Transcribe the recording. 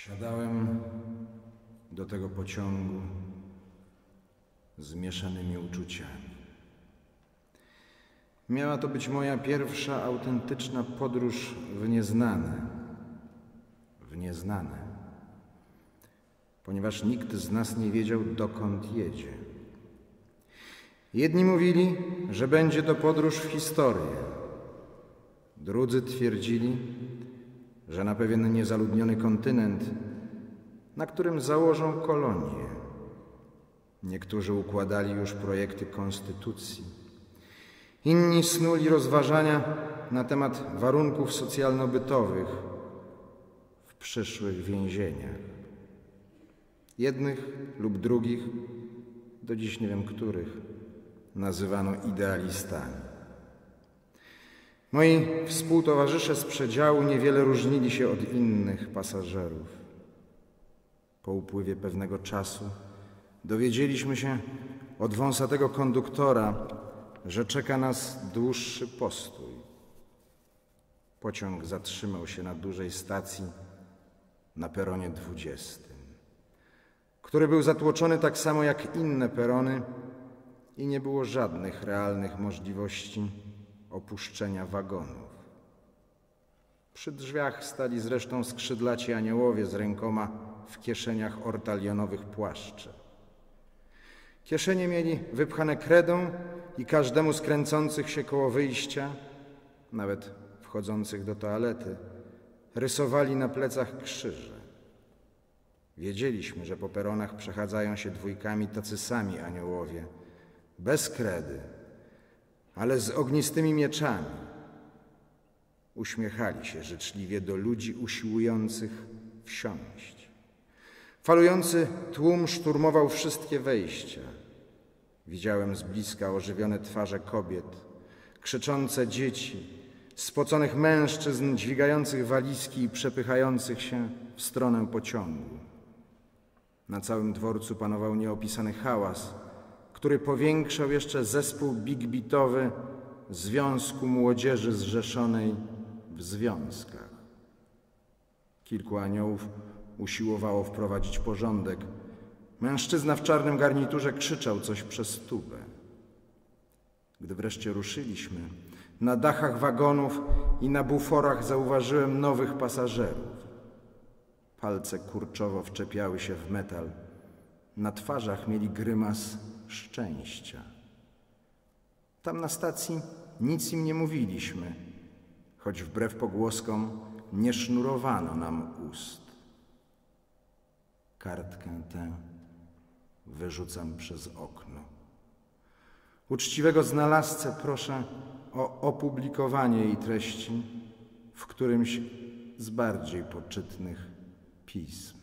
Wsiadałem do tego pociągu z mieszanymi uczuciami. Miała to być moja pierwsza autentyczna podróż w nieznane. W nieznane. Ponieważ nikt z nas nie wiedział, dokąd jedzie. Jedni mówili, że będzie to podróż w historię. Drudzy twierdzili, że na pewien niezaludniony kontynent, na którym założą kolonie. Niektórzy układali już projekty konstytucji. Inni snuli rozważania na temat warunków socjalno-bytowych w przyszłych więzieniach. Jednych lub drugich, do dziś nie wiem których, nazywano idealistami. Moi współtowarzysze z przedziału niewiele różnili się od innych pasażerów. Po upływie pewnego czasu dowiedzieliśmy się od wąsatego konduktora, że czeka nas dłuższy postój. Pociąg zatrzymał się na dużej stacji na peronie dwudziestym, który był zatłoczony tak samo jak inne perony i nie było żadnych realnych możliwości opuszczenia wagonów. Przy drzwiach stali zresztą skrzydlaci aniołowie z rękoma w kieszeniach ortalionowych płaszczy. Kieszenie mieli wypchane kredą i każdemu z kręcących się koło wyjścia, nawet wchodzących do toalety, rysowali na plecach krzyże. Wiedzieliśmy, że po peronach przechadzają się dwójkami tacy sami aniołowie, bez kredy, ale z ognistymi mieczami. Uśmiechali się życzliwie do ludzi usiłujących wsiąść. Falujący tłum szturmował wszystkie wejścia. Widziałem z bliska ożywione twarze kobiet, krzyczące dzieci, spoconych mężczyzn dźwigających walizki i przepychających się w stronę pociągu. Na całym dworcu panował nieopisany hałas, który powiększał jeszcze zespół big-bitowy Związku Młodzieży Zrzeszonej w Związkach. Kilku aniołów usiłowało wprowadzić porządek. Mężczyzna w czarnym garniturze krzyczał coś przez tubę. Gdy wreszcie ruszyliśmy, na dachach wagonów i na buforach zauważyłem nowych pasażerów. Palce kurczowo wczepiały się w metal. Na twarzach mieli grymas szczęścia. Tam na stacji nic im nie mówiliśmy, choć wbrew pogłoskom nie sznurowano nam ust. Kartkę tę wyrzucam przez okno. Uczciwego znalazcę proszę o opublikowanie jej treści w którymś z bardziej poczytnych pism.